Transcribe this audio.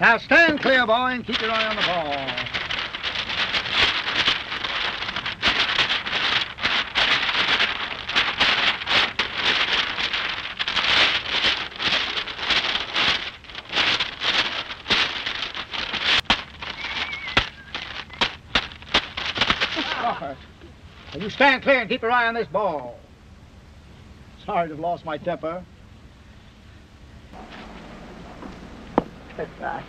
Now stand clear, boy, and keep your eye on the ball. You stand clear and keep your eye on this ball. Sorry to have lost my temper. Get back.